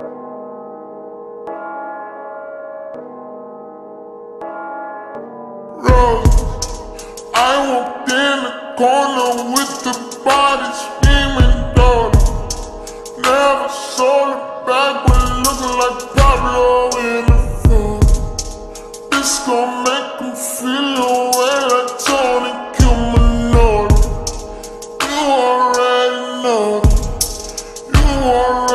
Rose, I walked in the corner with the body screaming, daughter. Never saw the back, but looking like Pablo in a phone. This gon' make him feel the way like Tony Kimminotti. You already know. You already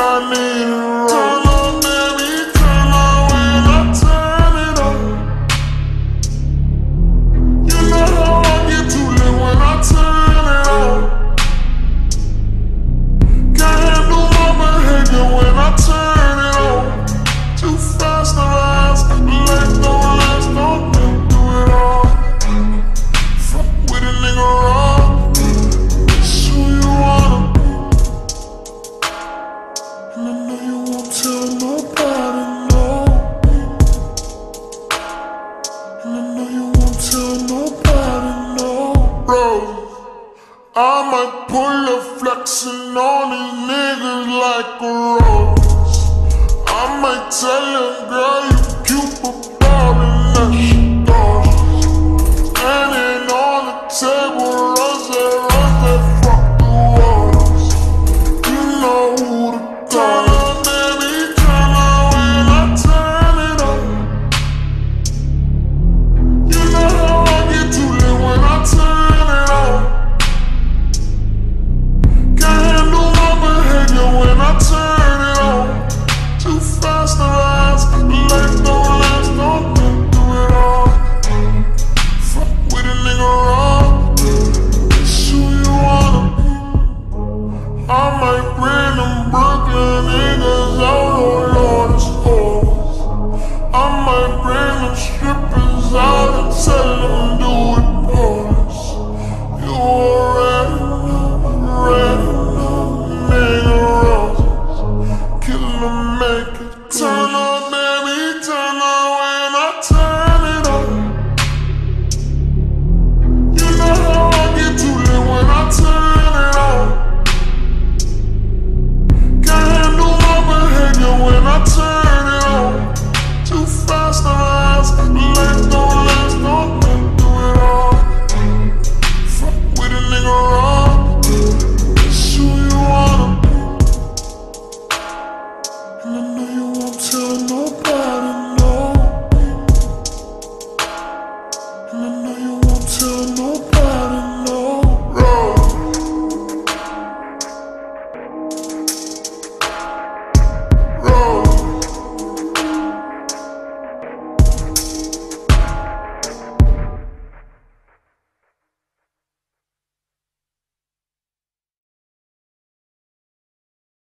I mean I might pull a flexin' on these niggas like a rose. I might tell them, girl, you cute, but random Brooklyn niggas oh, out on. I might bring them. no.